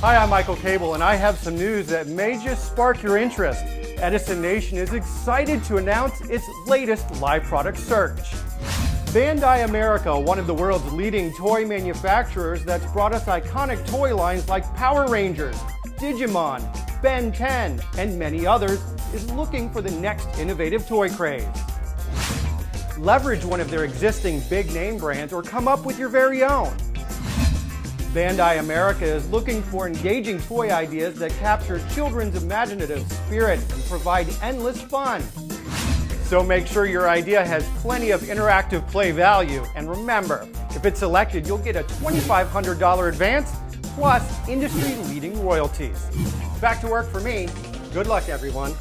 Hi, I'm Michael Cable, and I have some news that may just spark your interest. Edison Nation is excited to announce its latest live product search. Bandai America, one of the world's leading toy manufacturers that's brought us iconic toy lines like Power Rangers, Digimon, Ben 10, and many others, is looking for the next innovative toy craze. Leverage one of their existing big name brands or come up with your very own. Bandai America is looking for engaging toy ideas that capture children's imaginative spirit and provide endless fun. So make sure your idea has plenty of interactive play value. And remember, if it's selected, you'll get a $2,500 advance plus industry leading royalties. Back to work for me. Good luck, everyone.